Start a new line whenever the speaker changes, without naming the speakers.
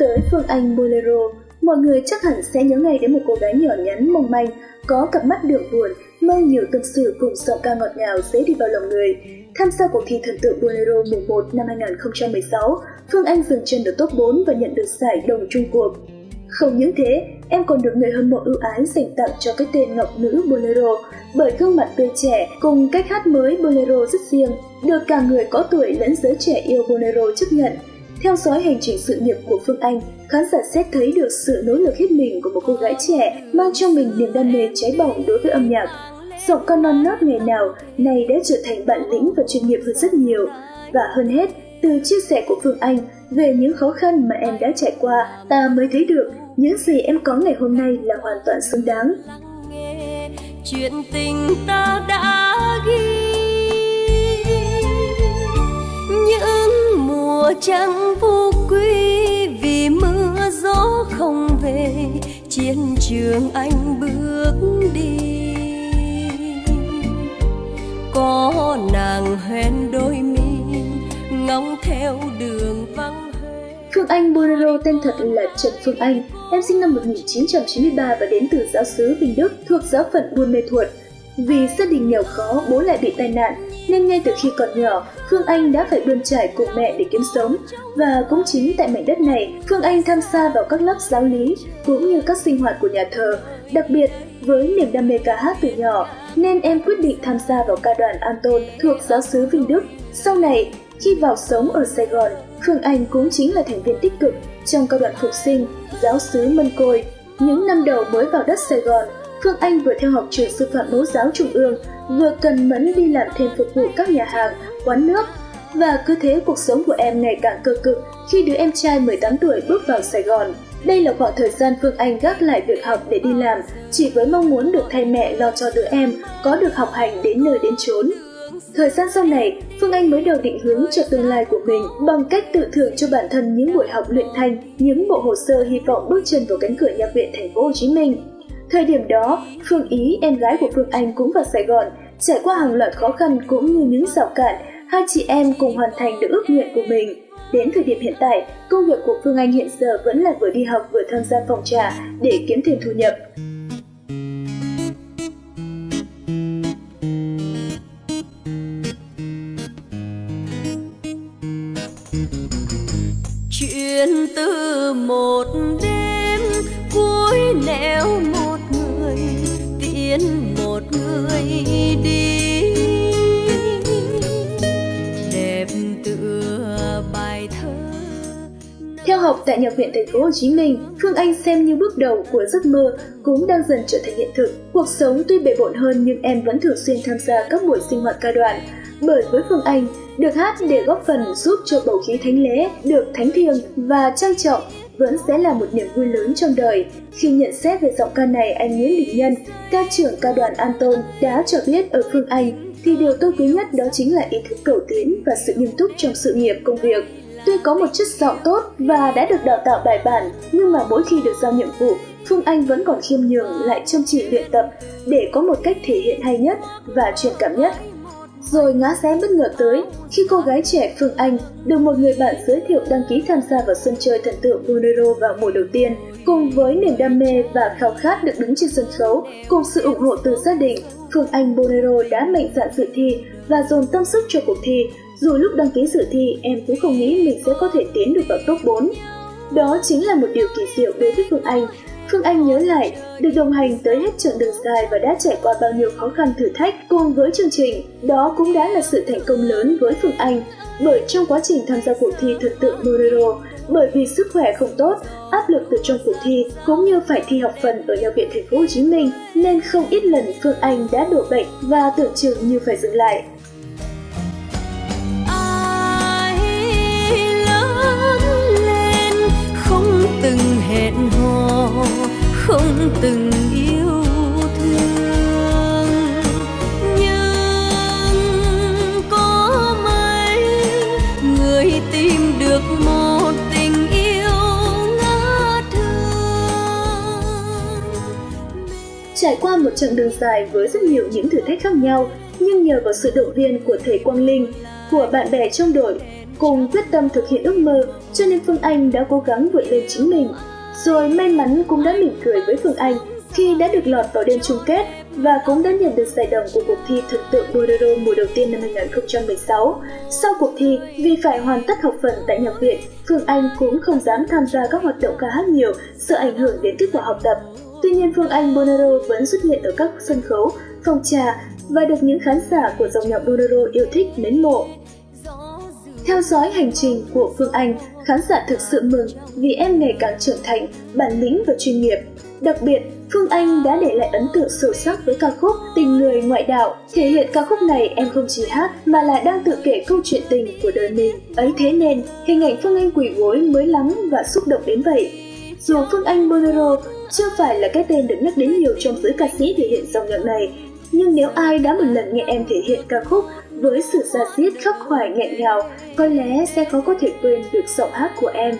tới Phương Anh Bolero, mọi người chắc hẳn sẽ nhớ ngay đến một cô gái nhỏ nhắn mong manh, có cặp mắt đường buồn, mang nhiều tâm sự cùng giọng ca ngọt ngào dễ đi vào lòng người. Tham gia cuộc thi thần tượng Bolero mùa 1 năm 2016, Phương Anh dừng chân ở top 4 và nhận được giải đồng chung cuộc. Không những thế, em còn được người hâm mộ ưu ái dành tặng cho cái tên Ngọc Nữ Bolero bởi gương mặt tươi trẻ cùng cách hát mới Bolero rất riêng, được cả người có tuổi lẫn giới trẻ yêu Bolero chấp nhận. Theo dõi hành trình sự nghiệp của Phương Anh, khán giả sẽ thấy được sự nỗ lực hết mình của một cô gái trẻ mang trong mình niềm đam mê cháy bỏng đối với âm nhạc. Giọng ca non nớt ngày nào nay đã trở thành bản lĩnh và chuyên nghiệp hơn rất nhiều. Và hơn hết, từ chia sẻ của Phương Anh về những khó khăn mà em đã trải qua, ta mới thấy được những gì em có ngày hôm nay là hoàn toàn xứng đáng.
Chuyện tình ta đã ghi những mùa trăng chiến trường anh bước đi. Có nàng hoen đôi mi ngóng theo đường vắng
Phương Anh Bolero tên thật là Trần Phương Anh, em sinh năm 1993 và đến từ giáo xứ Bình Đức thuộc giáo phận Buôn Mê Thuột. Vì gia đình nghèo khó, bố lại bị tai nạn, nên ngay từ khi còn nhỏ, Phương Anh đã phải bươn trải cùng mẹ để kiếm sống. Và cũng chính tại mảnh đất này, Phương Anh tham gia vào các lớp giáo lý, cũng như các sinh hoạt của nhà thờ. Đặc biệt, với niềm đam mê ca hát từ nhỏ, nên em quyết định tham gia vào ca đoàn Anton thuộc giáo xứ Vinh Đức. Sau này, khi vào sống ở Sài Gòn, Phương Anh cũng chính là thành viên tích cực trong ca đoàn phục sinh, giáo xứ Mân Côi. Những năm đầu mới vào đất Sài Gòn, Phương Anh vừa theo học trường sư phạm mẫu giáo trung ương, vừa cần mẫn đi làm thêm phục vụ các nhà hàng, quán nước. Và cứ thế cuộc sống của em ngày càng cơ cực khi đứa em trai 18 tuổi bước vào Sài Gòn. Đây là khoảng thời gian Phương Anh gác lại việc học để đi làm, chỉ với mong muốn được thay mẹ lo cho đứa em có được học hành đến nơi đến chốn. Thời gian sau này, Phương Anh mới đầu định hướng cho tương lai của mình bằng cách tự thưởng cho bản thân những buổi học luyện thanh, những bộ hồ sơ hy vọng bước chân vào cánh cửa nhạc viện thành phố Hồ Chí Minh. Thời điểm đó, Phương Ý, em gái của Phương Anh cũng vào Sài Gòn, trải qua hàng loạt khó khăn cũng như những rào cản, hai chị em cùng hoàn thành được ước nguyện của mình. Đến thời điểm hiện tại, công việc của Phương Anh hiện giờ vẫn là vừa đi học vừa tham gia phòng trà để kiếm thêm thu nhập. Theo học tại nhạc viện thành phố Hồ Chí Minh, Phương Anh xem như bước đầu của giấc mơ cũng đang dần trở thành hiện thực. Cuộc sống tuy bề bộn hơn nhưng em vẫn thường xuyên tham gia các buổi sinh hoạt ca đoàn. Bởi với Phương Anh, được hát để góp phần giúp cho bầu khí thánh lễ được thánh thiêng và trang trọng vẫn sẽ là một niềm vui lớn trong đời. Khi nhận xét về giọng ca này, anh Nguyễn Đình Nhân, ca trưởng ca đoàn Anton đã cho biết ở Phương Anh thì điều tôi quý nhất đó chính là ý thức cầu tiến và sự nghiêm túc trong sự nghiệp công việc. Tuy có một chất giọng tốt và đã được đào tạo bài bản, nhưng mà mỗi khi được giao nhiệm vụ, Phương Anh vẫn còn khiêm nhường lại chăm chỉ luyện tập để có một cách thể hiện hay nhất và truyền cảm nhất. Rồi ngã rẽ bất ngờ tới khi cô gái trẻ Phương Anh được một người bạn giới thiệu đăng ký tham gia vào sân chơi thần tượng Bolero vào mùa đầu tiên. Cùng với niềm đam mê và khao khát được đứng trên sân khấu, cùng sự ủng hộ từ gia đình, Phương Anh Bolero đã mạnh dạn dự thi và dồn tâm sức cho cuộc thi. Dù lúc đăng ký dự thi, em cũng không nghĩ mình sẽ có thể tiến được vào top 4. Đó chính là một điều kỳ diệu đối với Phương Anh Phương Anh nhớ lại, được đồng hành tới hết chặng đường dài và đã trải qua bao nhiêu khó khăn thử thách cùng với chương trình, đó cũng đã là sự thành công lớn với Phương Anh. Bởi trong quá trình tham gia cuộc thi thần tượng Bolero, bởi vì sức khỏe không tốt, áp lực từ trong cuộc thi cũng như phải thi học phần ở nhà viện thành phố Hồ Chí Minh nên không ít lần Phương Anh đã đổ bệnh và tưởng chừng như phải dừng lại.
Từng yêu thương nhưng có mấy người tìm được một tình yêu ngã thương
trải qua một chặng đường dài với rất nhiều những thử thách khác nhau nhưng nhờ vào sự động viên của thầy Quang Linh của bạn bè trong đội. Cùng quyết tâm thực hiện ước mơ, cho nên Phương Anh đã cố gắng vượt lên chính mình. Rồi may mắn cũng đã mỉm cười với Phương Anh khi đã được lọt vào đêm chung kết và cũng đã nhận được giải đồng của cuộc thi thực tượng Bolero mùa đầu tiên năm 2016. Sau cuộc thi, vì phải hoàn tất học phần tại nhạc viện, Phương Anh cũng không dám tham gia các hoạt động ca hát nhiều, sợ ảnh hưởng đến kết quả học tập. Tuy nhiên Phương Anh Bolero vẫn xuất hiện ở các sân khấu, phòng trà và được những khán giả của dòng nhạc Bolero yêu thích mến mộ. Theo dõi hành trình của Phương Anh, khán giả thực sự mừng vì em ngày càng trưởng thành, bản lĩnh và chuyên nghiệp. Đặc biệt, Phương Anh đã để lại ấn tượng sâu sắc với ca khúc Tình người ngoại đạo. Thể hiện ca khúc này em không chỉ hát mà là đang tự kể câu chuyện tình của đời mình. Ấy thế nên, hình ảnh Phương Anh quỷ gối mới lắm và xúc động đến vậy. Dù Phương Anh Bolero chưa phải là cái tên được nhắc đến nhiều trong giới ca sĩ thể hiện dòng nhạc này, nhưng nếu ai đã một lần nghe em thể hiện ca khúc với sự ra diết khắc khoải nghẹn ngào, có lẽ sẽ khó có thể quên được giọng hát của em.